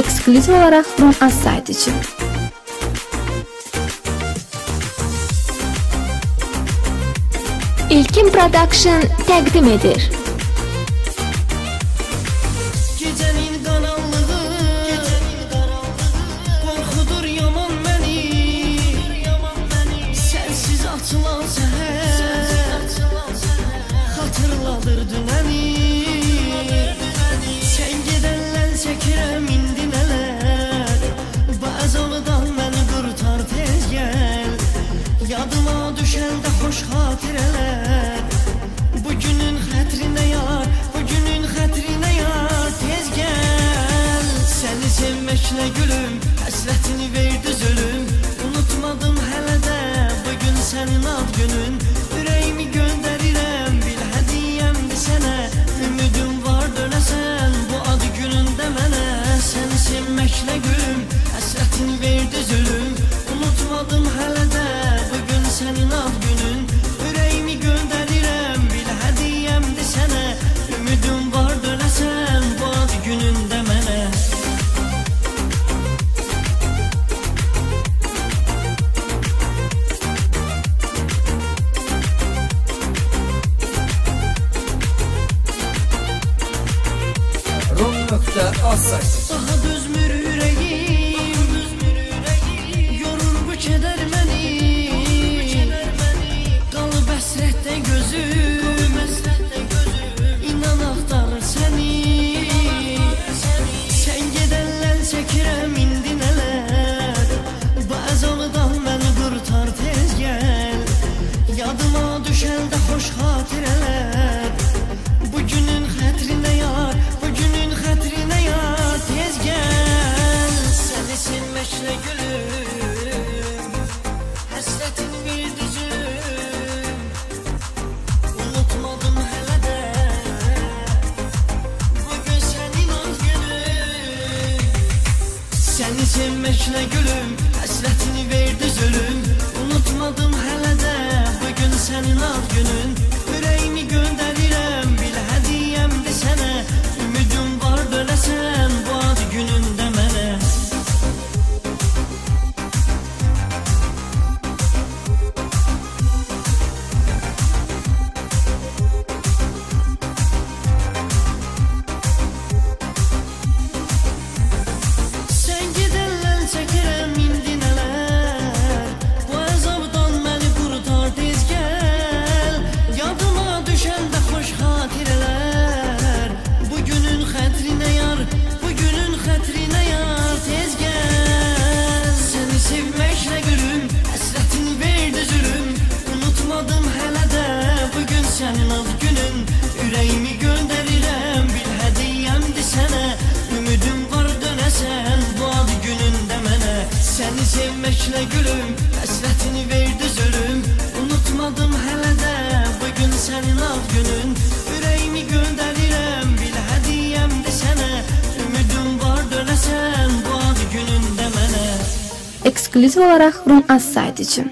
Eksklüziv olaraq Rum Az sayti üçün. İlkin Production təqdim edir. Gecənin qaranlığı, gülüm, həsrətini verdi zülüm. Unutmadım hələ də bugün sənin ad günün. Ürəyimi göndərirəm, bil hədiyyəmdir sənə. Ümidim var dönəsən bu ad günündə mənə. Səni sevməklə gülüm, da alsak Daha düz mü Səni sevməklə gülüm, həsrətini verdi bugün sənin ad günün Ürəyimi göndərirəm, bil hədiyyəmdir sənə Ümidim var dönəsən bu ad günündə mənə Səni sevməklə gülüm, həsrətini verdi zülüm. Unutmadım hələ də bugün sənin ad günün. Ürəyimi göndərirəm, bil hədiyyəmdir sənə Ümidim var dönəsən bu ad günündə mənə Eksklüziv olaraq Rum Az sayti üçün.